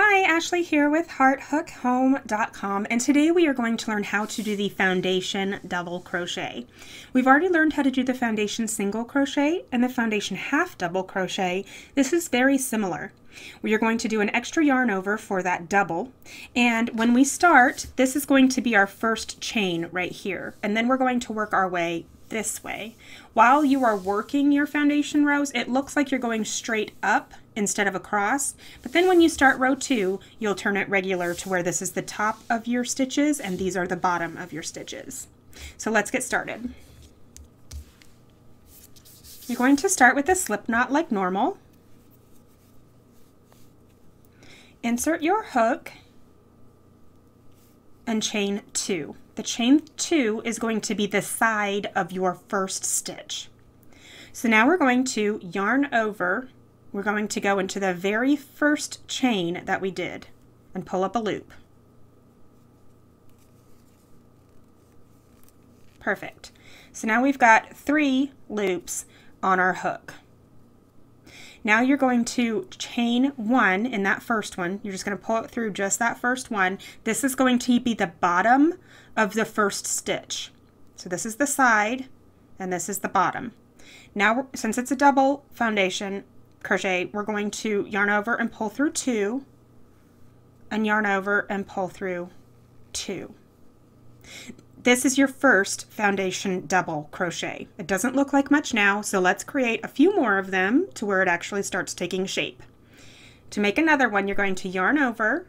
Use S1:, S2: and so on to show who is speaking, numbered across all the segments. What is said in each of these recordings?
S1: Hi, Ashlea here with HeartHookHome.com and today we are going to learn how to do the foundation double crochet. We've already learned how to do the foundation single crochet and the foundation half double crochet. This is very similar. We are going to do an extra yarn over for that double and when we start this is going to be our first chain right here and then we're going to work our way this way. While you are working your foundation rows, it looks like you're going straight up instead of across. But then when you start row two, you'll turn it regular to where this is the top of your stitches and these are the bottom of your stitches. So let's get started. You're going to start with a slip knot like normal. Insert your hook and chain two. The chain two is going to be the side of your first stitch. So now we're going to yarn over we're going to go into the very first chain that we did and pull up a loop. Perfect. So now we've got three loops on our hook. Now you're going to chain one in that first one. You're just going to pull it through just that first one. This is going to be the bottom of the first stitch. So this is the side and this is the bottom. Now, since it's a double foundation, crochet, we're going to yarn over and pull through two and yarn over and pull through two. This is your first foundation double crochet. It doesn't look like much now, so let's create a few more of them to where it actually starts taking shape. To make another one, you're going to yarn over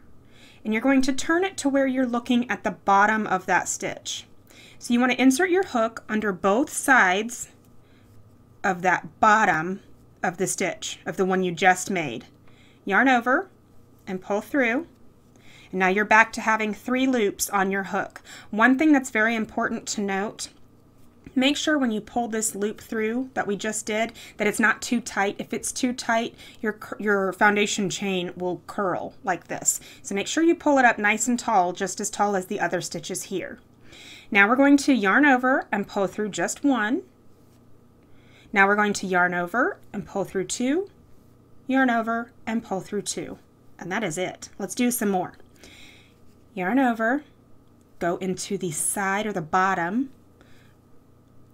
S1: and you're going to turn it to where you're looking at the bottom of that stitch. So you want to insert your hook under both sides of that bottom of the stitch of the one you just made. Yarn over and pull through. Now you're back to having three loops on your hook. One thing that's very important to note, make sure when you pull this loop through that we just did that it's not too tight. If it's too tight, your, your foundation chain will curl like this. So make sure you pull it up nice and tall, just as tall as the other stitches here. Now we're going to yarn over and pull through just one. Now we're going to yarn over and pull through two, yarn over and pull through two. And that is it. Let's do some more. Yarn over, go into the side or the bottom,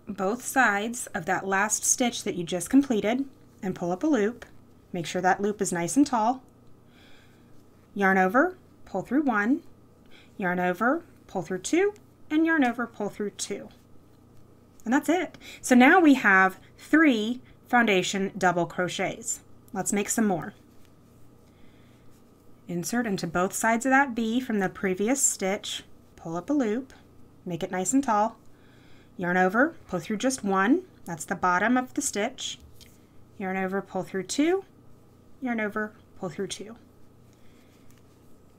S1: both sides of that last stitch that you just completed and pull up a loop. Make sure that loop is nice and tall. Yarn over, pull through one, yarn over, pull through two, and yarn over, pull through two. And that's it. So now we have three foundation double crochets. Let's make some more. Insert into both sides of that V from the previous stitch, pull up a loop, make it nice and tall, yarn over, pull through just one, that's the bottom of the stitch, yarn over, pull through two, yarn over, pull through two.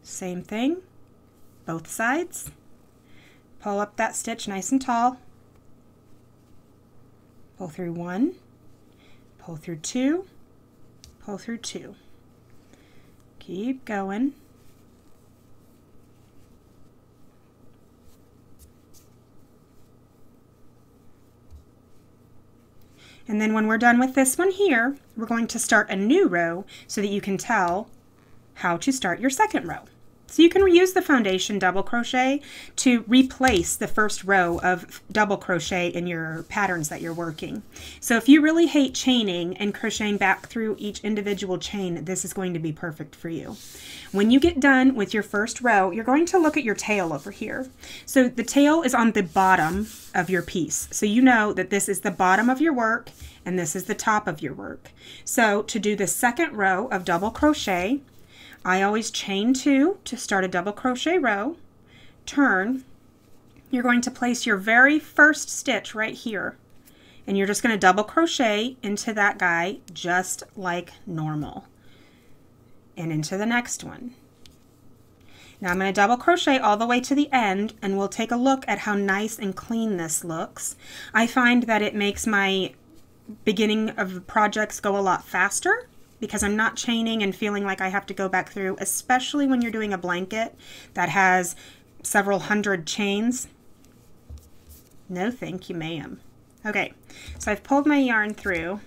S1: Same thing, both sides, pull up that stitch nice and tall, pull through one, pull through two, pull through two. Keep going. And then when we're done with this one here, we're going to start a new row so that you can tell how to start your second row. So you can reuse the foundation double crochet to replace the first row of double crochet in your patterns that you're working. So if you really hate chaining and crocheting back through each individual chain, this is going to be perfect for you. When you get done with your first row, you're going to look at your tail over here. So the tail is on the bottom of your piece. So you know that this is the bottom of your work and this is the top of your work. So to do the second row of double crochet, I always chain two to start a double crochet row, turn, you're going to place your very first stitch right here. And you're just going to double crochet into that guy just like normal. And into the next one. Now I'm going to double crochet all the way to the end and we'll take a look at how nice and clean this looks. I find that it makes my beginning of projects go a lot faster because I'm not chaining and feeling like I have to go back through, especially when you're doing a blanket that has several hundred chains. No thank you, ma'am. Okay, so I've pulled my yarn through,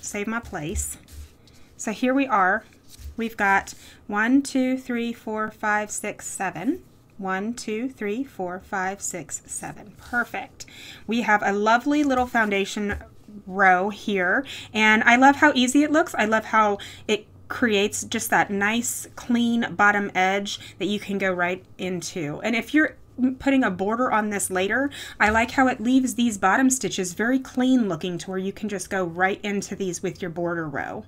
S1: save my place. So here we are we've got one, two, three, four, five, six, seven. One, two, three, four, five, six, seven. Perfect. We have a lovely little foundation row here and I love how easy it looks. I love how it creates just that nice clean bottom edge that you can go right into. And if you're putting a border on this later, I like how it leaves these bottom stitches very clean looking to where you can just go right into these with your border row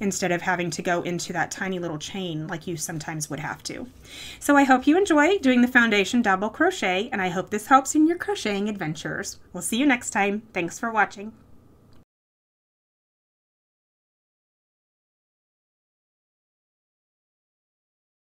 S1: instead of having to go into that tiny little chain like you sometimes would have to. So I hope you enjoy doing the foundation double crochet and I hope this helps in your crocheting adventures. We'll see you next time. Thanks for watching.